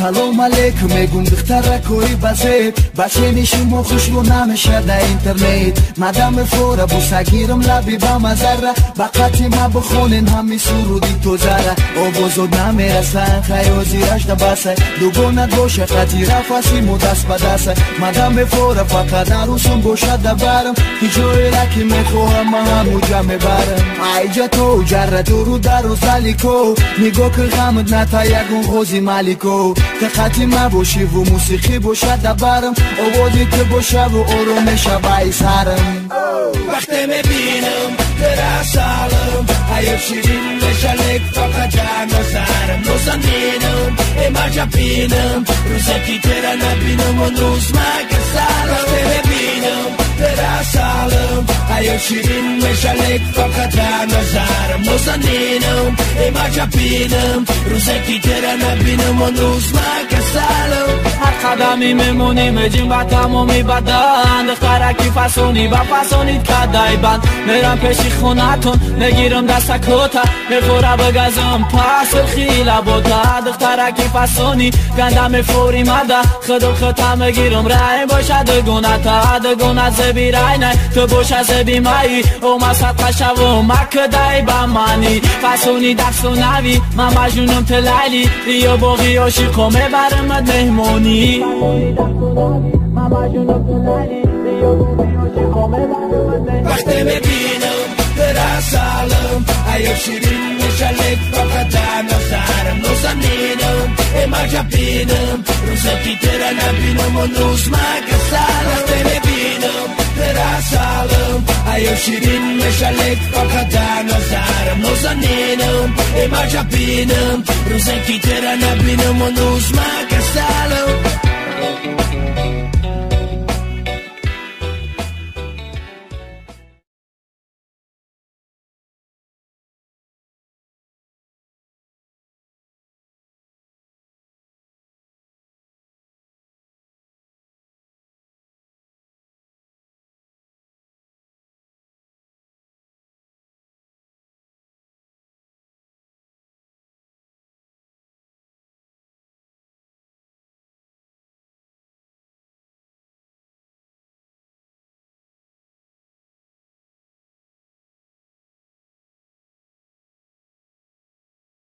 салом алейкум мегум духтаракои базе бачени шумо хушрӯ намешад дар интернет. Мадами фора бусагирам лаби ба мазара ба қати ма бухонен ҳами суруди тозара овозот намерасан хаёзираш да басай. Дугонат боша қати рафаси мо даст ба дасай. Мадами фора фақат арусум бошад да барам. Ки ҷоера ки мехоҳам ма ҳамуҷа мебарам айҷа то ҷарра дуру дару залико. Нигоҳ ки ғамт ната ягон ғози малико دقتی ما باشی و موسیقی باشد دبرم. آوازی که باشه و آرومش بای سرم. وقتی می‌بینم در سالم حیف شیرین میشه لک فقط جان و سرم. نوزم بینم ایمجا بینم. روزه که تیره نبینم و نوز مگه سرم. Şirin meşalek fakata nazar Mozaninam, ema çapinam Rusek iterana binam Onu uzma kasar قدمی میمونی جنب تمو میبدن دختره کی فسونی با فسونی کدای بند. میرم پیشی خونتون می‌گیرم دست کتا می‌خوره به گزم پس خیله بوتا دختره کی فسونی گنده میفوری مده. خدا خطا می‌گیرم رای باشه دگونه تا دگونه زبی رای نه تو باشه زبی مایی. اومد سطح شو مکدای با منی. فسونی دستو نوی من مجنونم تلالی. یا باقی عاشقا میبرمت مهمونی. Mahtemedinim kırasalım Ayol şirin müşerlik fakata Mevtarım nusaminim Emacabinım Rusaki terenabinum Unus magasalım Mahtemedinim kırasalım Ayol şirin müşerlik fakata Mevtarım nusaminim Emacabinım Rusaki terenabinum Unus magasalım